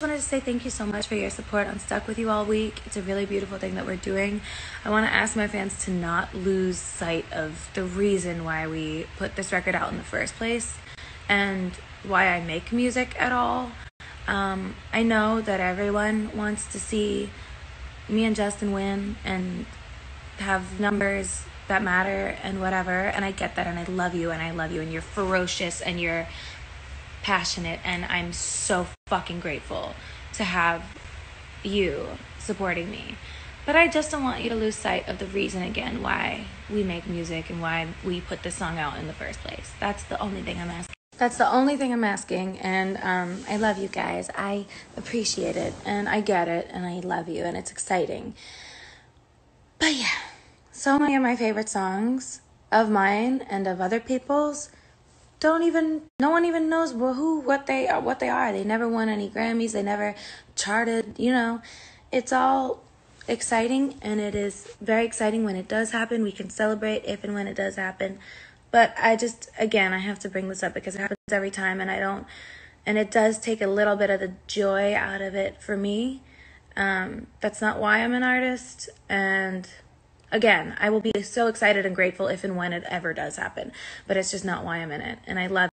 wanted to say thank you so much for your support on Stuck With You All Week. It's a really beautiful thing that we're doing. I want to ask my fans to not lose sight of the reason why we put this record out in the first place and why I make music at all. Um, I know that everyone wants to see me and Justin win and have numbers that matter and whatever, and I get that, and I love you, and I love you, and you're ferocious, and you're passionate and I'm so fucking grateful to have you supporting me. But I just don't want you to lose sight of the reason again why we make music and why we put this song out in the first place. That's the only thing I'm asking. That's the only thing I'm asking, and um, I love you guys. I appreciate it, and I get it, and I love you, and it's exciting. But yeah, so many of my favorite songs of mine and of other people's don't even no one even knows who what they are what they are. They never won any grammys. They never charted you know. It's all exciting and it is very exciting when it does happen. We can celebrate if and when it does happen. But i just again i have to bring this up because it happens every time and i don't and it does take a little bit of the joy out of it for me. Um, that's not why i'm an artist and again, I will be so excited and grateful if and when it ever does happen. But it's just not why I'm in it. And I love